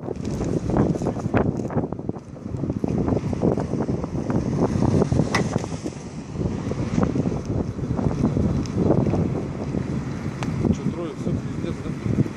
Что трое, все пиздец, да?